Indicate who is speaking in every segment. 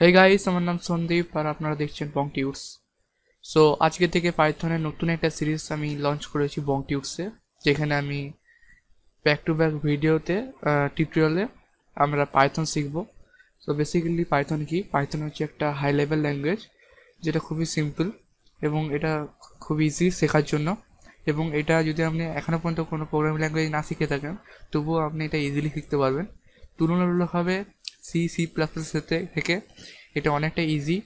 Speaker 1: Hey guys আমার নাম সন্দীপ আর আপনারা দেখছেন বং টিউটস সো আজকে থেকে পাইথনের নতুন একটা সিরিজ আমি লঞ্চ করেছি বং টিউটসে যেখানে আমি ব্যাক টু ব্যাক ভিডিওতে টিউটোরিয়ালে আমরা পাইথন শিখব। সো বেসিক্যালি পাইথন কি? পাইথন হচ্ছে একটা হাই লেভেল ল্যাঙ্গুয়েজ যেটা খুবই সিম্পল এবং এটা খুব ইজি শেখার জন্য। এবং এটা যদি আপনি এখনও পর্যন্ত কোনো প্রোগ্রামিং ল্যাঙ্গুয়েজ না শিখে থাকেন, তবুও আপনি এটা ইজিলি শিখতে পারবেন। তুলনামূলকভাবে সি সি প্লাস প্লাসের থেকে এটা অনেকটা ইজি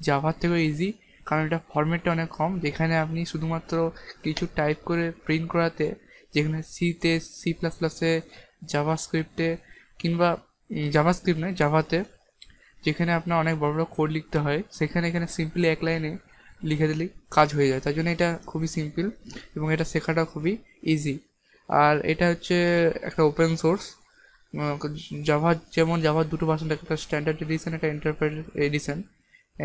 Speaker 1: জাভার থেকেও ইজি কারণ এটা ফরম্যাটটা অনেক কম। যেখানে আপনি শুধুমাত্র কিছু টাইপ করে প্রিন্ট করাতে, যেখানে সিতে সি প্লাস প্লাসে জাভা স্ক্রিপ্টে কিংবা জাভা স্ক্রিপ্ট নয় জাভাতে যেখানে আপনার অনেক বড় বড় কোড লিখতে হয়, সেখানে এখানে সিম্পলি এক লাইনে লিখে দিলেই কাজ হয়ে যায়। তার জন্য এটা খুবই সিম্পল এবং এটা শেখাটা খুবই ইজি আর এটা হচ্ছে একটা ওপেন সোর্স জাভা যেমন জাভার দুটো ভার্সন থাকে একটা স্ট্যান্ডার্ড এডিশন একটা এন্টারপ্রাইজ এডিশন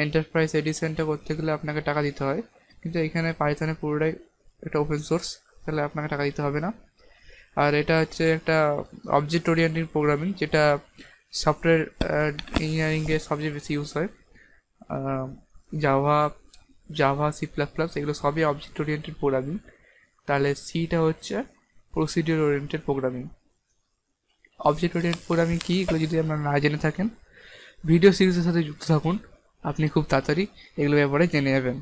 Speaker 1: এন্টারপ্রাইজ এডিশনটা করতে গেলে আপনাকে টাকা দিতে হয়। কিন্তু এখানে পাইথনে পুরোটাই একটা ওপেন সোর্স তাহলে আপনাকে টাকা দিতে হবে না। আর এটা হচ্ছে একটা অবজেক্ট ওরিয়েন্টেড প্রোগ্রামিং যেটা সফটওয়্যার ইঞ্জিনিয়ারিংয়ে সবচেয়ে বেশি ইউজ হয়। Java Java C plus plus এগুলো সবই অবজেক্ট ওরিয়েন্টেড প্রোগ্রামিং তাহলে সিটা হচ্ছে procedure oriented programming object oriented programming কী, এগুলো যদি আপনারা না জেনে থাকেন ভিডিও সিরিজের সাথে যুক্ত থাকুন, আপনি খুব তাড়াতাড়ি এগুলো ব্যাপারে জেনে যাবেন।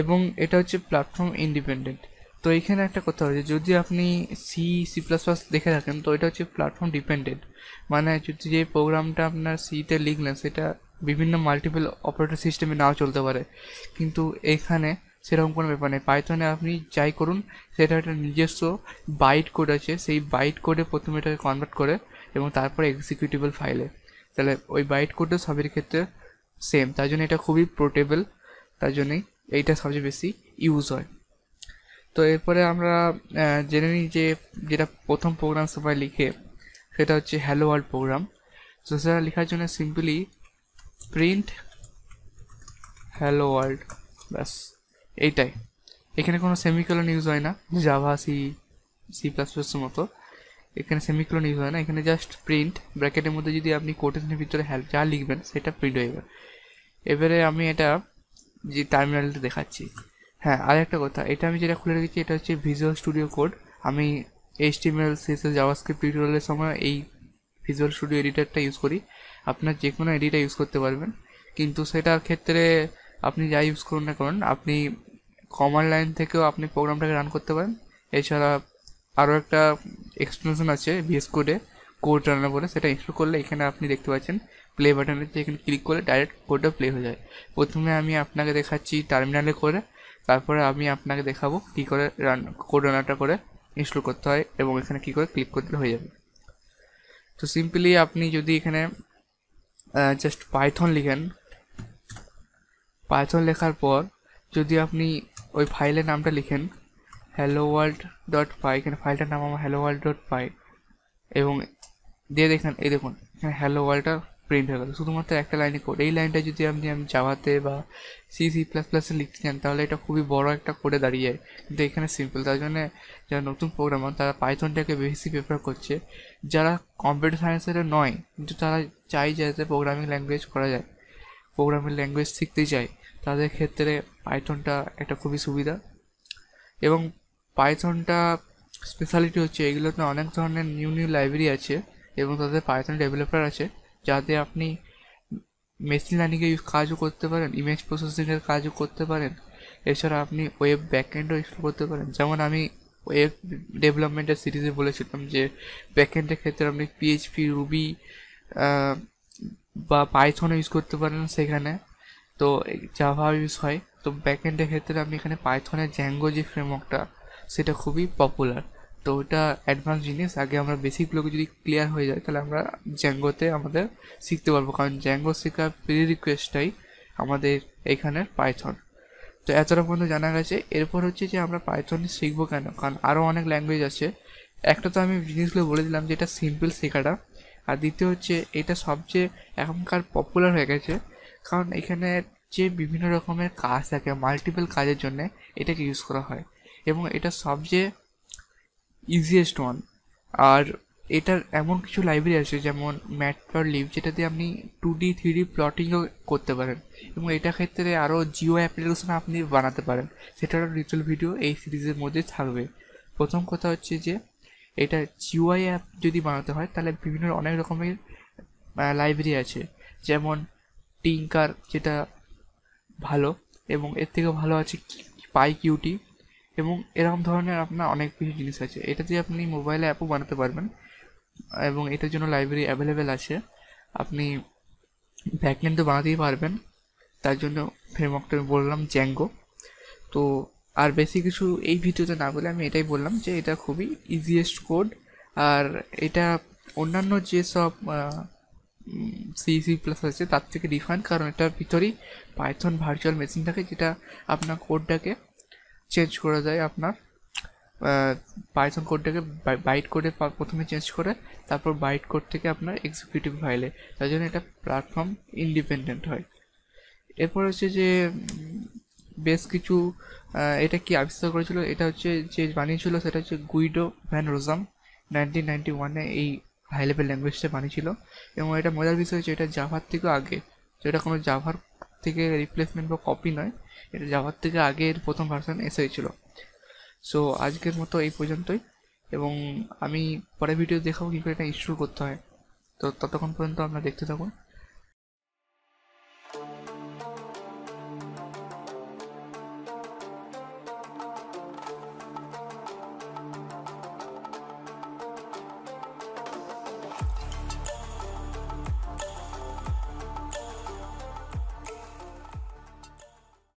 Speaker 1: এবং এটা হচ্ছে প্ল্যাটফর্ম ইন্ডিপেন্ডেন্ট তো এখানে একটা কথা হচ্ছে যদি আপনি সি সি প্লাস প্লাস দেখে থাকেন, তো এটা হচ্ছে প্ল্যাটফর্ম ডিপেন্ডেন্ট মানে যদি যে প্রোগ্রামটা আপনার সিতে লিখলেন, সেটা বিভিন্ন মাল্টিপল অপারেটর সিস্টেমে নাও চলতে পারে। কিন্তু এখানে সেরকম কোনো ব্যাপার নেই। পাইথনে আপনি যাই করুন, সেটা একটা নিজস্ব বাইট কোড আছে। সেই বাইট কোডে প্রথমে এটাকে কনভার্ট করে এবং তারপরে এক্সিকিউটিবল ফাইলে তাহলে ওই বাইট কোডটা সবের ক্ষেত্রে সেম তার জন্য এটা খুবই পোর্টেবল তার জন্যই এইটা সবচেয়ে বেশি ইউজ হয়। তো এরপরে আমরা জেনে নিই যে যেটা প্রথম প্রোগ্রাম সবাই লিখে, সেটা হচ্ছে হ্যালো ওয়ার্ল্ড প্রোগ্রাম তো সেটা লেখার জন্য সিম্পলি প্রিন্ট হ্যালো ওয়ার্ল্ড ব্যাস। এইটাই। এখানে কোনো সেমিকলন ইউজ হয় না। জাভা সি সি প্লাস প্লাসের মতো। এখানে সেমিকলন ইউজ হয় না। এখানে জাস্ট প্রিন্ট ব্র্যাকেটের মধ্যে যদি আপনি কোটেশনের ভিতরে হেল্প যা লিখবেন, সেটা প্রিন্ট হয়ে যাবে। এবারে আমি এটা যে টার্মিনালটা দেখাচ্ছি। হ্যাঁ আর একটা কথা। এটা আমি যেটা খুলে রেখেছি, এটা হচ্ছে ভিজুয়াল স্টুডিও কোড আমি H T M L CSS JavaScript টিউটোরিয়ালের সময় এই ভিজুয়াল স্টুডিও এডিটারটা ইউজ করি। আপনার যে কোনো এডিটার ইউজ করতে পারবেন। কিন্তু সেটার ক্ষেত্রে আপনি যা ইউজ করুন না করুন, আপনি কমান্ড লাইন থেকেও আপনি প্রোগ্রামটাকে রান করতে পারেন। এছাড়া আরও একটা এক্সটেনশন আছে ভিএস কোডে কোড রান্না করে সেটা ইনস্টল করলে এখানে আপনি দেখতে পাচ্ছেন প্লে বাটনের এখানে ক্লিক করলে ডাইরেক্ট কোডটা প্লে হয়ে যায়। প্রথমে আমি আপনাকে দেখাচ্ছি টার্মিনালে করে, তারপরে আমি আপনাকে দেখাবো কী করে রান কোড রান্নাটা করে ইনস্টল করতে হয় এবং এখানে কী করে ক্লিক করতে হয়ে যাবে। তো সিম্পলি আপনি যদি এখানে জাস্ট পাইথন লিখেন পাইথন লেখার পর যদি আপনি ওই ফাইলের নামটা লিখেন হ্যালো ওয়ার্ল্ড ডট পাই এখানে ফাইলটার নাম আমার হ্যালো ওয়ার্ল্ড ডট পাই এবং দিয়ে দেখেন, এই দেখুন, এখানে হ্যালো ওয়ার্ল্ডটা প্রিন্ট হয়ে গেল। শুধুমাত্র একটা লাইনে কোড এই লাইনটা যদি আপনি, আমি জাভাতে বা সি সি প্লাস প্লাসে লিখতে চান, তাহলে এটা খুবই বড় একটা কোডে দাঁড়িয়ে যায় কিন্তু এখানে সিম্পল তার জন্য যারা নতুন প্রোগ্রামার তারা পাইথনটাকে বেশি প্রেফার করছে। যারা কম্পিউটার সায়েন্সের নয়, কিন্তু তারা চাই যাতে প্রোগ্রামিং ল্যাঙ্গুয়েজ করা যায়। প্রোগ্রামিং ল্যাঙ্গুয়েজ শিখতে চায় তাদের ক্ষেত্রে পাইথনটা একটা খুবই সুবিধা। এবং পাইথনটা স্পেশালিটি হচ্ছে, এগুলোতে অনেক ধরনের নিউ নিউ লাইব্রেরি আছে এবং তাদের পাইথন ডেভেলপার আছে, যাতে আপনি মেশিন লার্নিংয়ে কাজও করতে পারেন ইমেজ প্রসেসিংয়ের কাজও করতে পারেন। এছাড়া আপনি ওয়েব ব্যাকএন্ডও ইউজ করতে পারেন। যেমন আমি ওয়েব ডেভেলপমেন্টের সিরিজে বলেছিলাম যে ব্যাকএন্ডের ক্ষেত্রে আপনি পিএইচপি রুবি বা পাইথনও ইউজ করতে পারেন সেখানে। তো জাভা ইউজ হয়। তো ব্যাকএন্ডের ক্ষেত্রে আমি এখানে পাইথনের জ্যাঙ্গো যে ফ্রেমওয়ার্কটা সেটা খুবই পপুলার তো ওটা অ্যাডভান্স জিনিস। আগে আমরা বেসিকগুলোকে যদি ক্লিয়ার হয়ে যায়, তাহলে আমরা জ্যাঙ্গোতে আমাদের শিখতে পারব। কারণ জ্যাঙ্গো শেখার প্রি রিকোয়েস্টটাই আমাদের এইখানের পাইথন তো এতটা পর্যন্ত জানা গেছে। এরপর হচ্ছে যে আমরা পাইথন শিখব কেন? কারণ আরও অনেক ল্যাঙ্গুয়েজ আছে। একটা তো আমি জিনিসগুলো বলে দিলাম যে এটা সিম্পল শেখাটা। আর দ্বিতীয় হচ্ছে, এটা সবচেয়ে এখনকার পপুলার হয়ে গেছে। কারণ এখানে যে বিভিন্ন রকমের কাজ থাকে মাল্টিপল কাজের জন্য এটাকে ইউজ করা হয়। এবং এটা সবচেয়ে ইজিয়েস্ট ওয়ান আর এটার এমন কিছু লাইব্রেরি আছে, যেমন ম্যাট প্লট লিভ যেটা দিয়ে আপনি টু ডি থ্রি ডি প্লটিংও করতে পারেন। এবং এটা ক্ষেত্রে আরও জিও অ্যাপ্লিকেশন আপনি বানাতে পারেন। সেটারও ডিটেল ভিডিও এই সিরিজের মধ্যে থাকবে। প্রথম কথা হচ্ছে যে এটা জিওআই অ্যাপ যদি বানাতে হয়, তাহলে বিভিন্ন অনেক রকমের লাইব্রেরি আছে। যেমন টিঙ্কার যেটা ভালো, এবং এর থেকে ভালো আছে পাই কিউটি এবং এরকম ধরনের আপনার অনেক কিছু জিনিস আছে। এটা দিয়ে আপনি মোবাইলে অ্যাপও বানাতে পারবেন, এবং এটার জন্য লাইব্রেরি অ্যাভেলেবেল আছে। আপনি ব্যাকলেন তো বানাতেই পারবেন, তার জন্য ফ্রেমওয়ার্কটা আমি বললাম জ্যাঙ্গো তো আর বেশি কিছু এই ভিডিওতে না বলে আমি এটাই বললাম যে এটা খুবই ইজিয়েস্ট কোড আর এটা অন্যান্য যেসব সি সি প্লাস আছে, তার থেকে ডিফারেন্ট কারণ এটার ভিতরেই পাইথন ভার্চুয়াল মেশিন থাকে, যেটা আপনার কোডটাকে চেঞ্জ করে যায় আপনার পাইথন কোডটাকে বাইট কোডে প্রথমে চেঞ্জ করে, তারপর বাইট কোড থেকে আপনার এক্সিকিউটিভ ফাইলে তার জন্য এটা প্ল্যাটফর্ম ইন্ডিপেন্ডেন্ট হয়। এরপর হচ্ছে যে বেশ কিছু এটা কি আবিষ্কার করেছিল? এটা হচ্ছে যে বানিয়েছিল, সেটা হচ্ছে Guido van Rossum. Nineteen ninety ওয়ানে এই হাই লেভেল ল্যাঙ্গুয়েজটা বানিয়েছিল। এবং এটা মজার বিষয় হচ্ছে, এটা জাভার থেকেও আগে। এটা কোনো জাভার থেকে রিপ্লেসমেন্ট বা কপি নয়। এটা জাভার থেকে আগের প্রথম ভার্সন এসেছিল সো আজকের মতো এই পর্যন্তই। এবং আমি পরে ভিডিও দেখাবো কী করে এটা ইনস্টল করতে হয়। তো ততক্ষণ পর্যন্ত আপনারা দেখতে থাকুন।